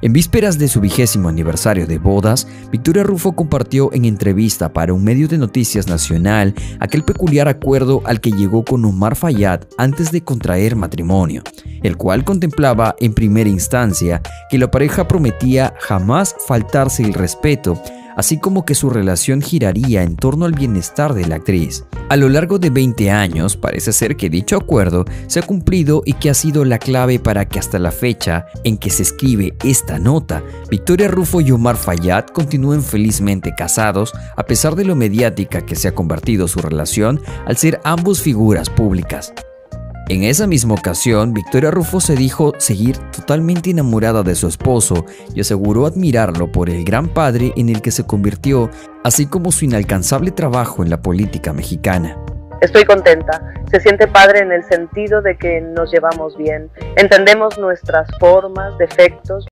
En vísperas de su vigésimo aniversario de bodas, Victoria Rufo compartió en entrevista para un medio de noticias nacional aquel peculiar acuerdo al que llegó con Omar Fayad antes de contraer matrimonio, el cual contemplaba en primera instancia que la pareja prometía jamás faltarse el respeto así como que su relación giraría en torno al bienestar de la actriz. A lo largo de 20 años parece ser que dicho acuerdo se ha cumplido y que ha sido la clave para que hasta la fecha en que se escribe esta nota, Victoria Rufo y Omar Fayad continúen felizmente casados a pesar de lo mediática que se ha convertido su relación al ser ambos figuras públicas. En esa misma ocasión, Victoria Rufo se dijo seguir totalmente enamorada de su esposo y aseguró admirarlo por el gran padre en el que se convirtió, así como su inalcanzable trabajo en la política mexicana. Estoy contenta. Se siente padre en el sentido de que nos llevamos bien, entendemos nuestras formas, defectos,